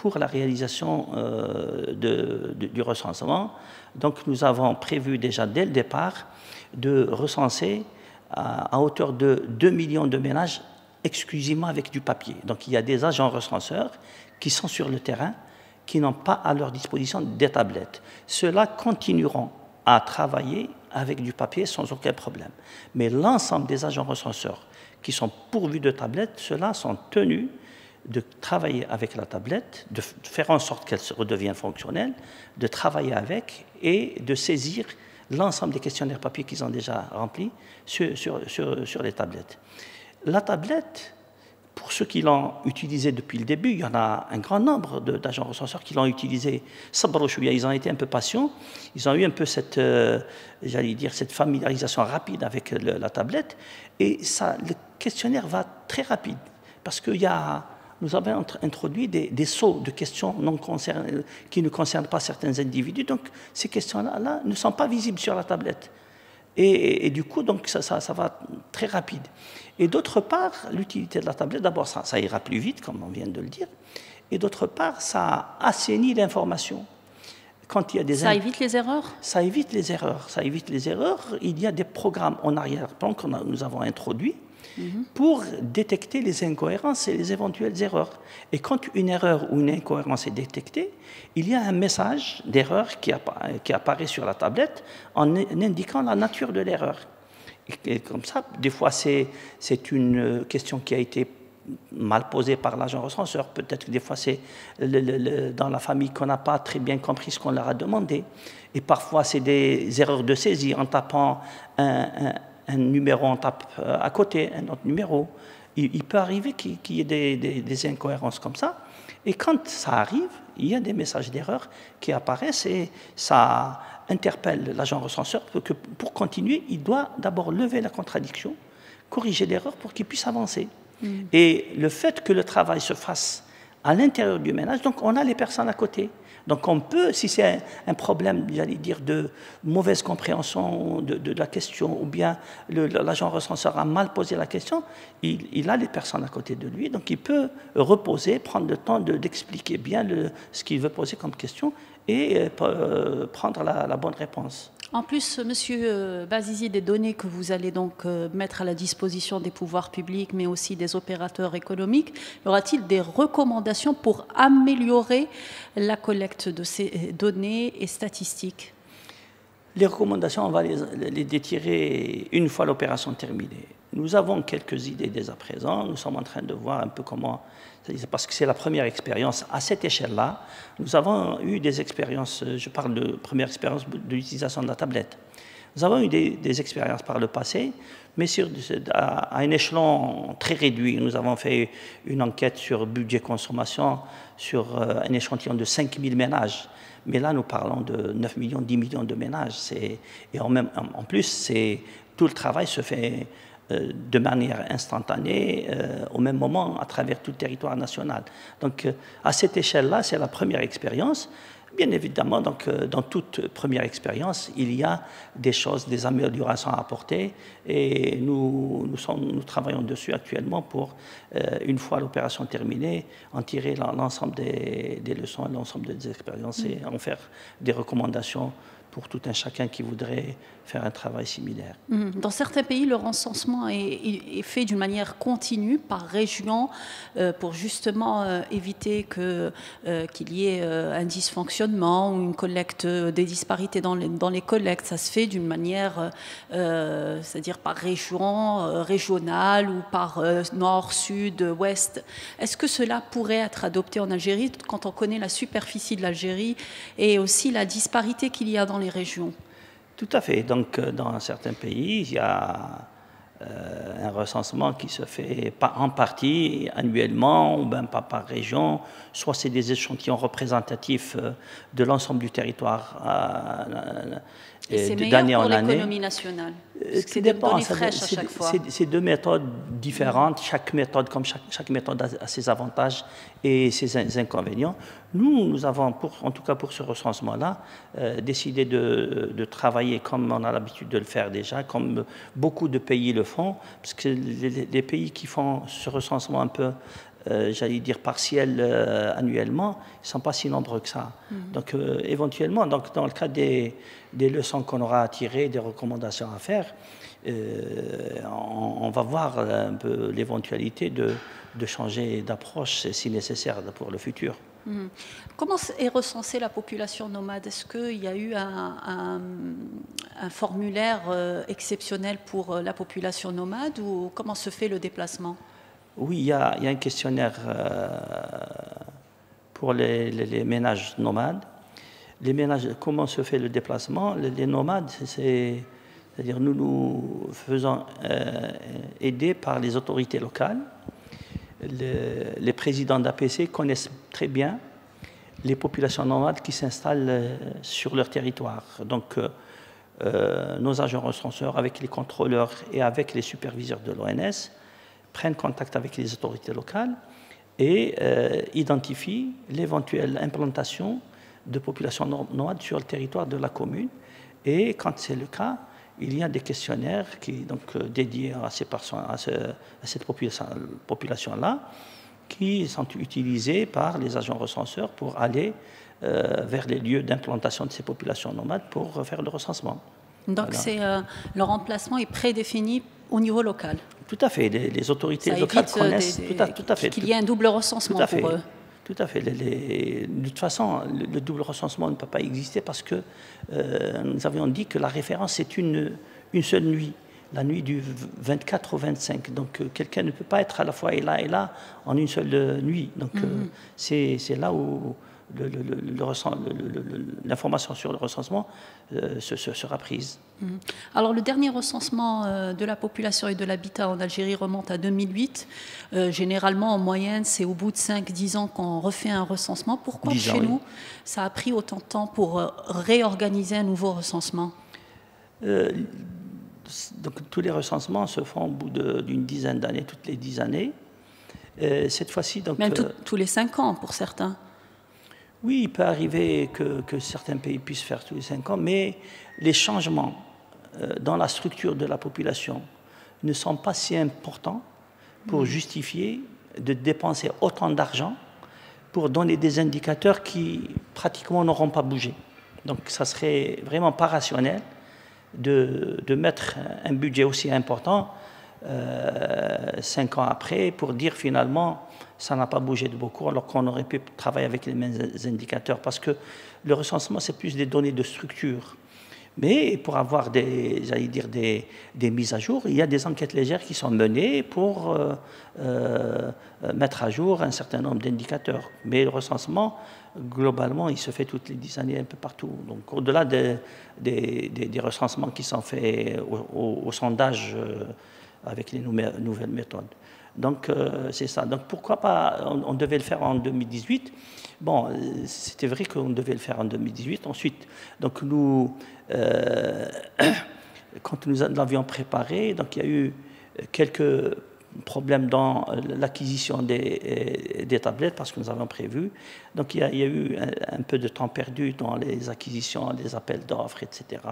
pour la réalisation euh, du recensement. Donc nous avons prévu déjà dès le départ de recenser à, hauteur de 2 millions de ménages exclusivement avec du papier. Donc il y a des agents recenseurs qui sont sur le terrain, qui n'ont pas à leur disposition des tablettes. Ceux-là continueront à travailler avec du papier sans aucun problème. Mais l'ensemble des agents recenseurs qui sont pourvus de tablettes, ceux-là sont tenus de travailler avec la tablette, de faire en sorte qu'elle redevienne fonctionnelle, de travailler avec et de saisir l'ensemble des questionnaires papier qu'ils ont déjà remplis sur, les tablettes. La tablette, pour ceux qui l'ont utilisée depuis le début, il y en a un grand nombre d'agents recenseurs qui l'ont utilisée. Ils ont été un peu patients, ils ont eu un peu cette, euh, dire, cette familiarisation rapide avec la tablette, et ça, le questionnaire va très rapide, parce qu'il y a nous avons introduit des, des sauts de questions non qui ne concernent pas certains individus. Donc, ces questions-là ne sont pas visibles sur la tablette. Et, du coup, donc, ça, ça, va très rapide. Et d'autre part, l'utilité de la tablette, d'abord, ça, ça, ira plus vite, comme on vient de le dire. Et d'autre part, ça assainit l'information. Quand il y a des ça évite les erreurs? Ça évite les erreurs. Ça évite les erreurs. Il y a des programmes en arrière-plan que nous avons introduits pour détecter les incohérences et les éventuelles erreurs. Et quand une erreur ou une incohérence est détectée, il y a un message d'erreur qui, apparaît sur la tablette en indiquant la nature de l'erreur. Et comme ça, des fois, c'est une question qui a été mal posées par l'agent recenseur. Peut-être que des fois, c'est dans la famille qu'on n'a pas très bien compris ce qu'on leur a demandé. Et parfois, c'est des erreurs de saisie en tapant un, numéro, on tape euh, à côté un autre numéro. Il, peut arriver qu'il y ait des, des, incohérences comme ça. Et quand ça arrive, il y a des messages d'erreur qui apparaissent et ça interpelle l'agent recenseur que pour continuer, il doit d'abord lever la contradiction, corriger l'erreur pour qu'il puisse avancer. Mm. Et le fait que le travail se fasse à l'intérieur du ménage, donc on a les personnes à côté. Donc on peut, si c'est un, problème, j'allais dire, de mauvaise compréhension de, la question, ou bien l'agent recenseur a mal posé la question, il, a les personnes à côté de lui, donc il peut reposer, prendre le temps d'expliquer bien ce qu'il veut poser comme question et euh, prendre la bonne réponse. En plus, Monsieur euh, Bazizi, des données que vous allez donc euh, mettre à la disposition des pouvoirs publics, mais aussi des opérateurs économiques, y aura-t-il des recommandations pour améliorer la collecte de ces données et statistiques? Les recommandations, on va les, les détirer une fois l'opération terminée. Nous avons quelques idées dès à présent. Nous sommes en train de voir un peu comment parce que c'est la première expérience à cette échelle-là. Nous avons eu des expériences, je parle de première expérience de l'utilisation de la tablette. Nous avons eu des, expériences par le passé, mais à, un échelon très réduit. Nous avons fait une enquête sur budget consommation sur euh, un échantillon de 5000 ménages. Mais là, nous parlons de 9 millions, 10 millions de ménages. Et en, plus, tout le travail se fait euh, de manière instantanée, euh, au même moment, à travers tout le territoire national. Donc, euh, à cette échelle-là, c'est la première expérience. Bien évidemment, donc, dans toute première expérience, il y a des choses, des améliorations à apporter et nous, nous, sommes, nous travaillons dessus actuellement pour, une fois l'opération terminée, en tirer l'ensemble des, des, leçons, l'ensemble des expériences et en faire des recommandations pour tout un chacun qui voudrait un travail similaire. Mhm. Dans certains pays, le recensement est, fait d'une manière continue par région euh, pour justement euh, éviter euh, qu'il y ait un dysfonctionnement ou une collecte, des disparités dans les collectes. Ça se fait d'une manière, c'est-à-dire par région, régionale ou par nord, sud, ouest. Est-ce que cela pourrait être adopté en Algérie quand on connaît la superficie de l'Algérie et aussi la disparité qu'il y a dans les régions? Tout à fait. Donc, euh, dans certains pays, il y a euh, un recensement qui se fait en partie annuellement ou même pas par région. Soit c'est des échantillons représentatifs euh, de l'ensemble du territoire d'année en année. l'économie nationale c'est des données fraîches à chaque fois. C'est deux méthodes différentes. Chaque méthode, comme chaque, chaque, méthode, a ses avantages et ses inconvénients. Nous, nous avons, pour, en tout cas pour ce recensement-là, euh, décidé de, de, travailler comme on a l'habitude de le faire déjà, comme beaucoup de pays le font, parce que les, pays qui font ce recensement un peu euh, j'allais dire partiel euh, annuellement, ils ne sont pas si nombreux que ça. Mm-hmm. Donc éventuellement, donc, dans le cas des, des leçons qu'on aura à tirer, des recommandations à faire, euh, on, va voir un peu l'éventualité de, changer d'approche si nécessaire pour le futur. Hmm. Comment est recensée la population nomade? Est-ce qu'il y a eu un, formulaire euh, exceptionnel pour euh, la population nomade ou comment se fait le déplacement? Oui, il y, a, un questionnaire pour les ménages nomades comment se fait le déplacement? Les, nomades, c'est, à dire nous nous faisons euh, aider par les autorités locales. les présidents d'APC connaissent très bien les populations nomades qui s'installent euh, sur leur territoire. Donc, euh, nos agents recenseurs, avec les contrôleurs et avec les superviseurs de l'ONS, prennent contact avec les autorités locales et identifient l'éventuelle implantation de population nomade sur le territoire de la commune. Et quand c'est le cas, il y a des questionnaires qui, donc, euh, dédiés à, ces personnes, à, cette population-là qui sont utilisés par les agents recenseurs pour aller euh, vers les lieux d'implantation de ces populations nomades pour faire le recensement. Donc c'est euh, le remplacement est prédéfini au niveau local. Tout à fait. Les, autorités locales connaissent tout, à, fait. Qu'il y ait un double recensement pour eux. Tout à fait. de toute façon, le, double recensement ne peut pas exister parce que euh, nous avions dit que la référence est une, une seule nuit. la nuit du 24 au 25. Donc quelqu'un ne peut pas être à la fois là et là en une seule nuit. Donc mhm. c'est là où l'information sur le recensement euh, sera prise. Mhm. Alors le dernier recensement euh, de la population et de l'habitat en Algérie remonte à 2008. Euh, généralement, en moyenne, c'est au bout de 5-10 ans qu'on refait un recensement. Pourquoi chez nous, ça a pris autant de temps pour réorganiser un nouveau recensement? Donc, tous les recensements se font au bout d'une dizaine d'années, toutes les 10 années. cette fois-ci, donc... Même tous les 5 ans pour certains oui, il peut arriver que, certains pays puissent faire tous les cinq ans, mais les changements euh, dans la structure de la population ne sont pas si importants pour justifier de dépenser autant d'argent pour donner des indicateurs qui pratiquement n'auront pas bougé. Donc ça serait vraiment pas rationnel de, mettre un budget aussi important euh, cinq ans après pour dire finalement ça n'a pas bougé de beaucoup, alors qu'on aurait pu travailler avec les mêmes indicateurs, parce que le recensement, c'est plus des données de structure. Mais pour avoir des, dire des, des, mises à jour, il y a des enquêtes légères qui sont menées pour euh, euh, mettre à jour un certain nombre d'indicateurs. Mais le recensement, globalement, il se fait toutes les dix années un peu partout. Donc au-delà des, des, des, recensements qui sont faits au, sondage euh, avec les nouvelles méthodes. Donc euh, c'est ça. Donc pourquoi pas on, devait le faire en 2018. Bon, euh, c'était vrai qu'on devait le faire en 2018. Ensuite, donc nous, euh, quand nous l'avions préparé, donc il y a eu quelques problème dans euh, l'acquisition des, euh, des, tablettes parce que nous avons prévu. Donc il y a, eu un, peu de temps perdu dans les acquisitions, les appels d'offres, etc.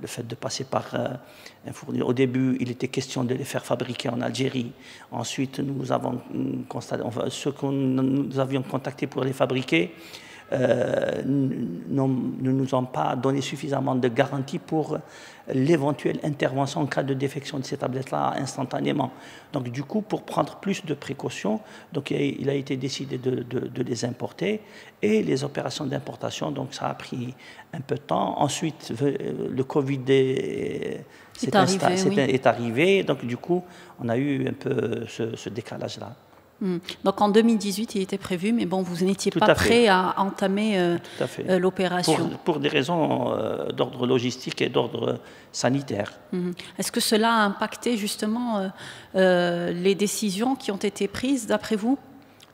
Le fait de passer par euh, un fournisseur. Au début, il était question de les faire fabriquer en Algérie. Ensuite, nous avons constaté, ceux que nous avions contactés pour les fabriquer, euh, ne nous ont pas donné suffisamment de garanties pour l'éventuelle intervention en cas de défection de ces tablettes-là instantanément. Donc du coup, pour prendre plus de précautions, donc, il a été décidé de, de, les importer et les opérations d'importation, donc ça a pris un peu de temps. Ensuite, le Covid est, est, arrivé, donc du coup, on a eu un peu ce décalage-là. Hmm. Donc en 2018, il était prévu, mais bon, vous n'étiez pas prêt à entamer euh, euh, l'opération. Pour, des raisons euh, d'ordre logistique et d'ordre sanitaire. Hmm. Est-ce que cela a impacté justement les décisions qui ont été prises, d'après vous?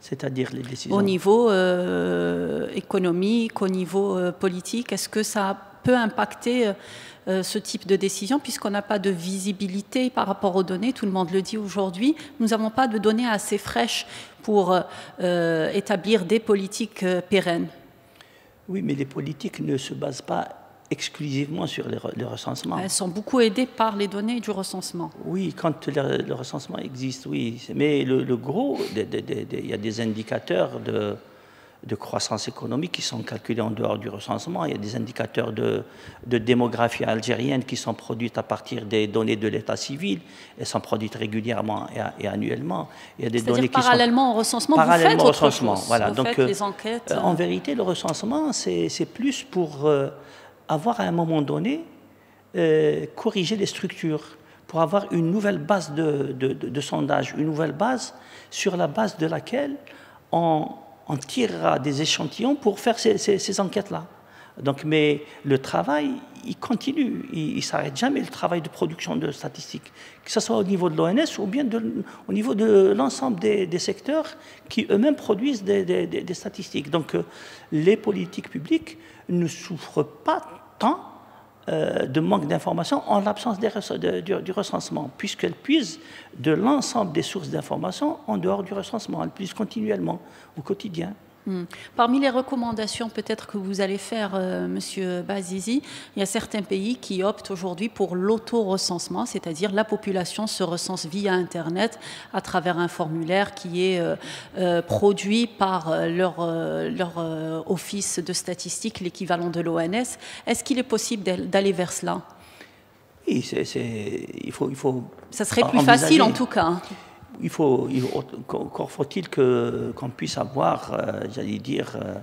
C'est-à-dire les décisions Au niveau économique, au niveau politique, est-ce que ça peut impacter euh, ce type de décision, puisqu'on n'a pas de visibilité par rapport aux données, tout le monde le dit aujourd'hui, nous n'avons pas de données assez fraîches pour euh, établir des politiques euh, pérennes. Oui, mais les politiques ne se basent pas exclusivement sur le, recensement. Elles sont beaucoup aidées par les données du recensement. Oui, quand le, recensement existe, oui. Mais le, gros, il y a des indicateurs de, de croissance économique qui sont calculés en dehors du recensement. Il y a des indicateurs de, démographie algérienne qui sont produits à partir des données de l'état civil. Elles sont produites régulièrement et, annuellement. Il y a des données qui parallèlement au recensement, parallèlement vous faites au recensement. Voilà. Vous Donc, euh, enquêtes. Euh, en vérité, le recensement, c'est plus pour euh, avoir à un moment donné corriger les structures pour avoir une nouvelle base de, de, sondage, une nouvelle base sur la base de laquelle on, on tirera des échantillons pour faire ces, enquêtes-là. Donc, mais le travail, il continue, il ne s'arrête jamais, le travail de production de statistiques, que ce soit au niveau de l'ONS ou bien au niveau de l'ensemble des, secteurs qui eux-mêmes produisent des, statistiques. Donc, euh, les politiques publiques ne souffrent pas tant euh, de manque d'informations en l'absence du, recensement, puisqu'elles puisent de l'ensemble des sources d'informations en dehors du recensement. Elles puisent continuellement, au quotidien. Hmm. Parmi les recommandations peut-être que vous allez faire, euh, Monsieur Bazizi, il y a certains pays qui optent aujourd'hui pour l'auto-recensement, c'est-à-dire la population se recense via Internet à travers un formulaire qui est euh, euh, produit par leur, leur office de statistique, l'équivalent de l'ONS. Est-ce qu'il est possible d'aller vers cela? Oui, il, faut, il faut. Ça serait plus facile en tout cas. Il faut, encore faut-il qu'on puisse avoir, euh, j'allais dire, euh,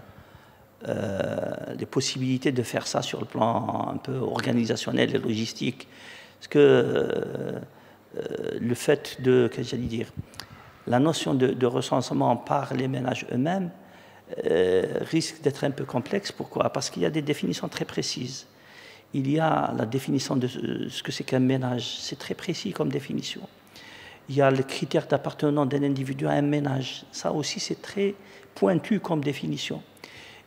euh, des possibilités de faire ça sur le plan un peu organisationnel et logistique. Parce que le fait de, que j'allais dire, la notion de, recensement par les ménages eux-mêmes risque d'être un peu complexe. Pourquoi? Parce qu'il y a des définitions très précises. Il y a la définition de ce que c'est qu'un ménage, c'est très précis comme définition. Il y a le critère d'appartenance d'un individu à un ménage, ça aussi c'est très pointu comme définition.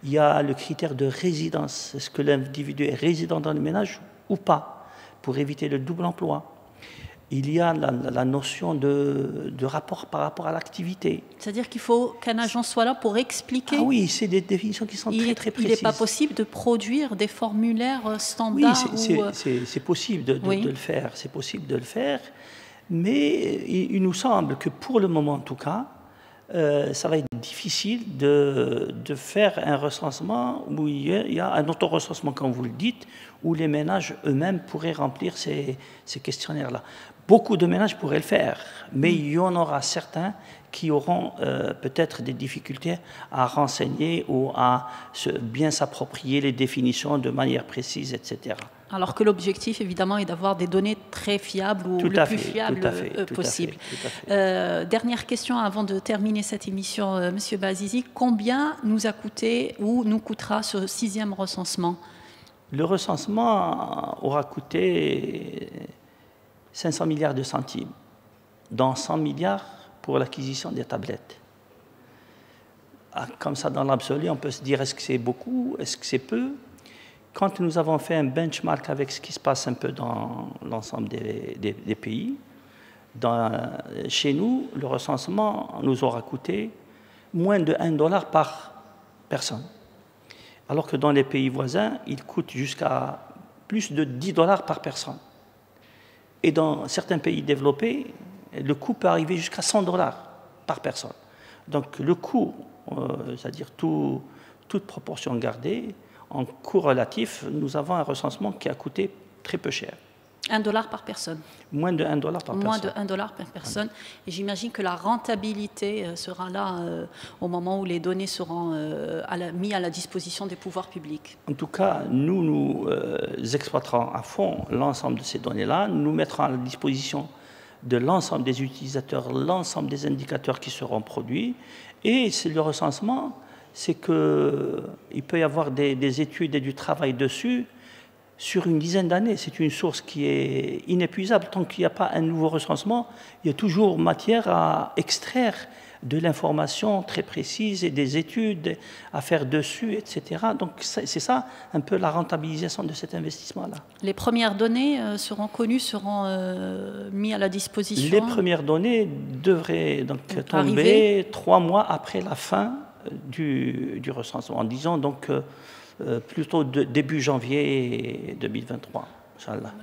Il y a le critère de résidence, est-ce que l'individu est résident dans le ménage ou pas, pour éviter le double emploi? Il y a la, notion de, rapport par rapport à l'activité. C'est-à-dire qu'il faut qu'un agent soit là pour expliquer. Ah oui, c'est des définitions qui sont très, très précises. Il n'est pas possible de produire des formulaires standards. Oui, c'est euh, possible de, le faire. C'est possible de le faire. Mais il, nous semble que pour le moment, en tout cas, euh, ça va être difficile de, faire un recensement où il y, a, un auto-recensement, comme vous le dites, où les ménages eux-mêmes pourraient remplir ces, ces questionnaires-là. Beaucoup de ménages pourraient le faire, mais il y en aura certains qui auront euh, peut-être des difficultés à renseigner ou à bien s'approprier les définitions de manière précise, etc. Alors que l'objectif, évidemment, est d'avoir des données très fiables ou le plus fiables possible. dernière question avant de terminer cette émission, euh, Monsieur Bazizi. Combien nous a coûté ou nous coûtera ce sixième recensement? Le recensement aura coûté 500 milliards de centimes, dont 100 milliards pour l'acquisition des tablettes. Ah, comme ça, dans l'absolu, on peut se dire est-ce que c'est beaucoup, est-ce que c'est peu? Quand nous avons fait un benchmark avec ce qui se passe un peu dans l'ensemble des, pays, chez nous, le recensement nous aura coûté moins de 1 dollar par personne. Alors que dans les pays voisins, il coûte jusqu'à plus de 10 dollars par personne. Et dans certains pays développés, le coût peut arriver jusqu'à 100 dollars par personne. Donc le coût, euh, c'est-à-dire toute proportion gardée, en coût relatif, nous avons un recensement qui a coûté très peu cher. Un dollar par personne. Moins de un dollar par personne. Moins de un dollar par personne. Et j'imagine que la rentabilité euh, sera là euh, au moment où les données seront euh, mises à la disposition des pouvoirs publics. En tout cas, nous, nous exploiterons à fond l'ensemble de ces données-là. Nous mettrons à la disposition de l'ensemble des utilisateurs, l'ensemble des indicateurs qui seront produits. Et c'est le recensement, c'est qu'il peut y avoir des, des études et du travail dessus sur une dizaine d'années. C'est une source qui est inépuisable. Tant qu'il n'y a pas un nouveau recensement, il y a toujours matière à extraire de l'information très précise et des études à faire dessus, etc. Donc c'est ça un peu la rentabilisation de cet investissement-là. Les premières données euh, seront connues, seront euh, mises à la disposition Les premières données devraient donc, tomber trois mois après la fin euh, du, du recensement, en disant donc euh, plutôt début janvier 2023.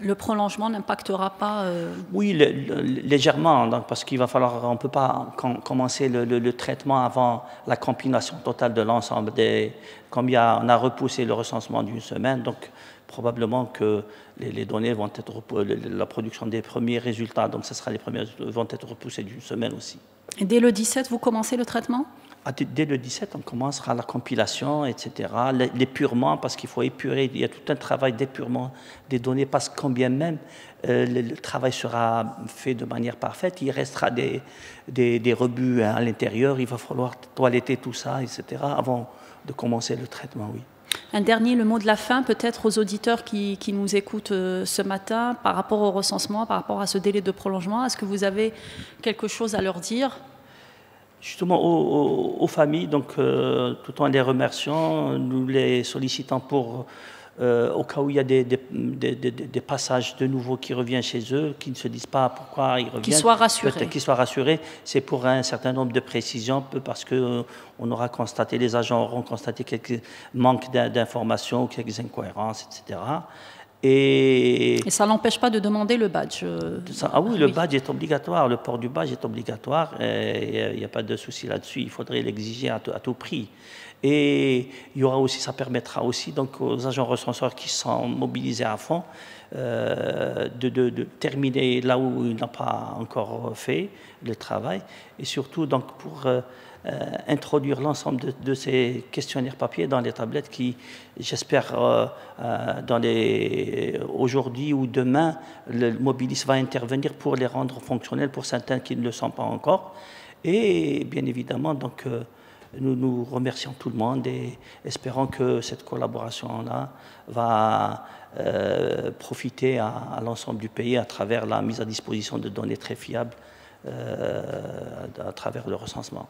Le prolongement n'impactera pas euh, Oui, légèrement, donc, parce qu'il va falloir, on ne peut pas commencer le, traitement avant la compilation totale de l'ensemble des. Comme il y a, on a repoussé le recensement d'une semaine, donc probablement que les, données vont être la production des premiers résultats, donc ce sera les premiers vont être repoussés d'une semaine aussi. Et dès le 17, vous commencez le traitement? Dès le 17, on commencera la compilation, etc., l'épurement, parce qu'il faut épurer, il y a tout un travail d'épurement des données, parce que quand bien même euh, le, travail sera fait de manière parfaite, il restera des, des, rebuts à l'intérieur, il va falloir toiletter tout ça, etc., avant de commencer le traitement, oui. Un dernier, le mot de la fin, peut-être aux auditeurs qui, qui nous écoutent euh, ce matin, par rapport au recensement, par rapport à ce délai de prolongement. Est-ce que vous avez quelque chose à leur dire? Justement aux, familles, donc euh, tout en les remerciant, nous les sollicitons pour, euh, au cas où il y a des, des, passages de nouveau qui reviennent chez eux, qui ne se disent pas pourquoi ils reviennent. Qu'ils soient rassurés. Qu'ils soient rassurés. C'est pour un certain nombre de précisions, parce qu'on euh, on aura constaté, les agents auront constaté quelques manques d'informations, quelques incohérences, etc. Et, ça n'empêche pas de demamer le badge. Euh, ah oui, le badge est obligatoire, le port du badge est obligatoire, il n'y a, pas de souci là-dessus, il faudrait l'exiger à, tout prix. Et il y aura aussi, ça permettra aussi donc aux agents recenseurs qui sont mobilisés à fond euh, de, terminer là où ils n'ont pas encore fait le travail, et surtout donc pour euh, introduire l'ensemble de, ces questionnaires papier dans les tablettes qui, j'espère, aujourd'hui ou demain, le Mobilis va intervenir pour les rendre fonctionnels pour certains qui ne le sont pas encore. Et bien évidemment, donc, nous, nous remercions tout le monde et espérons que cette collaboration-là va euh, profiter à, l'ensemble du pays à travers la mise à disposition de données très fiables euh, à travers le recensement.